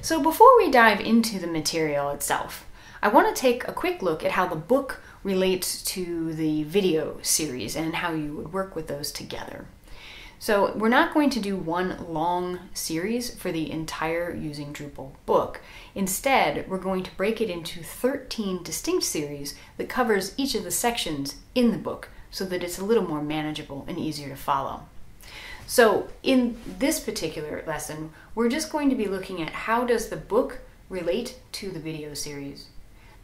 So before we dive into the material itself, I want to take a quick look at how the book relates to the video series and how you would work with those together. So we're not going to do one long series for the entire Using Drupal book. Instead, we're going to break it into 13 distinct series that covers each of the sections in the book so that it's a little more manageable and easier to follow. So in this particular lesson, we're just going to be looking at how does the book relate to the video series.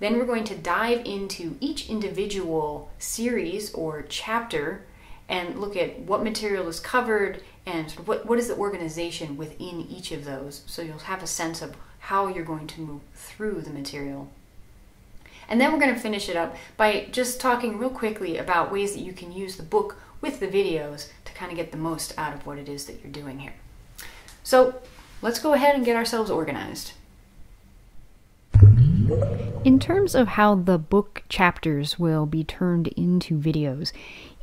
Then we're going to dive into each individual series or chapter and look at what material is covered and what, what is the organization within each of those so you'll have a sense of how you're going to move through the material. And then we're going to finish it up by just talking real quickly about ways that you can use the book with the videos kind of get the most out of what it is that you're doing here. So let's go ahead and get ourselves organized. In terms of how the book chapters will be turned into videos,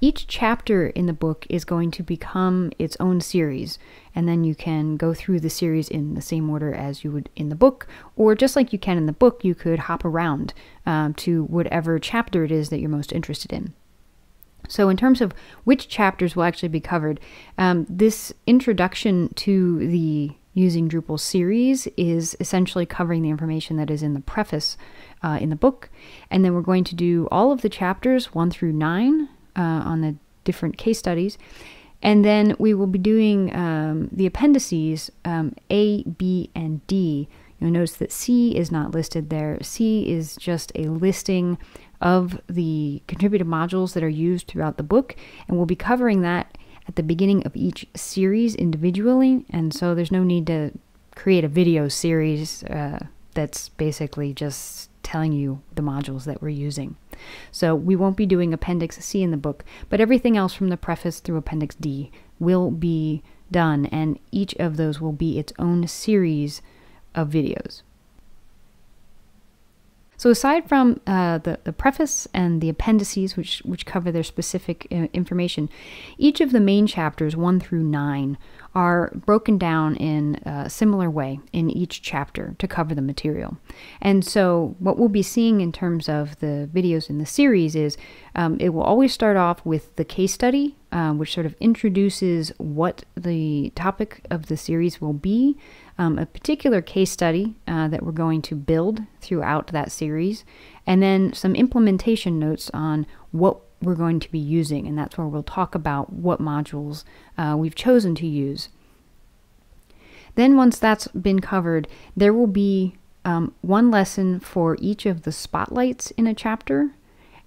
each chapter in the book is going to become its own series, and then you can go through the series in the same order as you would in the book, or just like you can in the book, you could hop around um, to whatever chapter it is that you're most interested in. So, in terms of which chapters will actually be covered, um, this introduction to the using Drupal series is essentially covering the information that is in the preface uh, in the book. And then we're going to do all of the chapters, one through nine, uh, on the different case studies. And then we will be doing um, the appendices um, A, B, and D. You'll notice that C is not listed there. C is just a listing of the contributed modules that are used throughout the book, and we'll be covering that at the beginning of each series individually, and so there's no need to create a video series uh, that's basically just telling you the modules that we're using. So we won't be doing Appendix C in the book, but everything else from the preface through Appendix D will be done, and each of those will be its own series of videos. So aside from uh, the, the preface and the appendices, which, which cover their specific uh, information, each of the main chapters, 1 through 9, are broken down in a similar way in each chapter to cover the material. And so what we'll be seeing in terms of the videos in the series is um, it will always start off with the case study, uh, which sort of introduces what the topic of the series will be, um, a particular case study uh, that we're going to build throughout that series, and then some implementation notes on what we're going to be using, and that's where we'll talk about what modules uh, we've chosen to use. Then, once that's been covered, there will be um, one lesson for each of the spotlights in a chapter,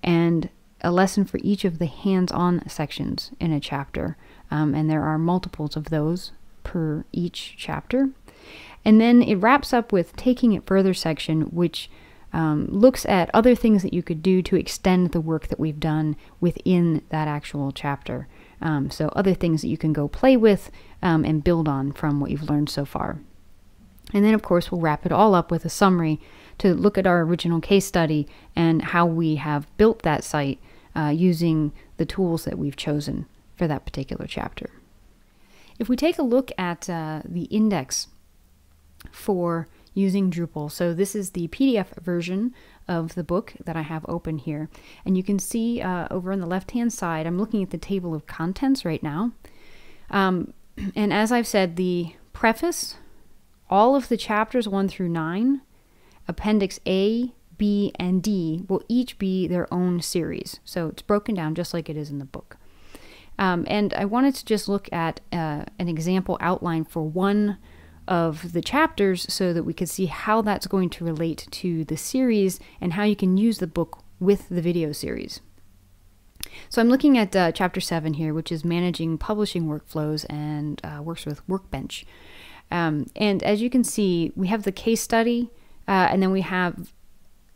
and a lesson for each of the hands on sections in a chapter. Um, and there are multiples of those per each chapter. And then it wraps up with taking it further section, which um, looks at other things that you could do to extend the work that we've done within that actual chapter. Um, so, other things that you can go play with um, and build on from what you've learned so far. And then, of course, we'll wrap it all up with a summary to look at our original case study and how we have built that site uh, using the tools that we've chosen for that particular chapter. If we take a look at uh, the index for using Drupal, so this is the PDF version of the book that I have open here, and you can see uh, over on the left hand side, I'm looking at the table of contents right now. Um, and as I've said, the preface, all of the chapters 1 through 9, Appendix A, B, and D will each be their own series. So it's broken down just like it is in the book. Um, and I wanted to just look at uh, an example outline for one of the chapters so that we could see how that's going to relate to the series and how you can use the book with the video series. So I'm looking at uh, chapter 7 here, which is managing publishing workflows and uh, works with Workbench. Um, and as you can see, we have the case study, uh, and then we have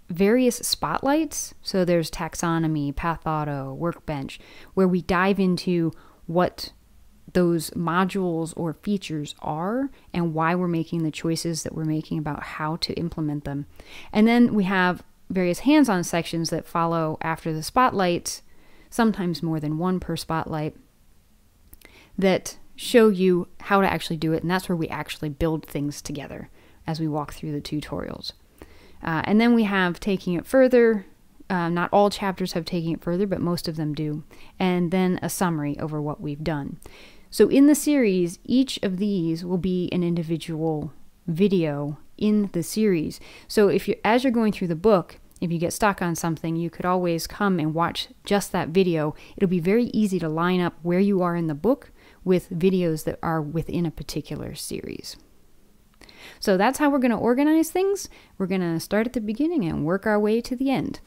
various spotlights. So there's taxonomy, Path Auto, Workbench, where we dive into what those modules or features are and why we're making the choices that we're making about how to implement them. And then we have various hands on sections that follow after the spotlights, sometimes more than one per spotlight, that show you how to actually do it, and that's where we actually build things together as we walk through the tutorials. Uh, and then we have taking it further. Uh, not all chapters have taking it further, but most of them do. And then a summary over what we've done. So in the series, each of these will be an individual video in the series. So if you as you're going through the book, if you get stuck on something, you could always come and watch just that video. It'll be very easy to line up where you are in the book with videos that are within a particular series. So that's how we're going to organize things. We're going to start at the beginning and work our way to the end.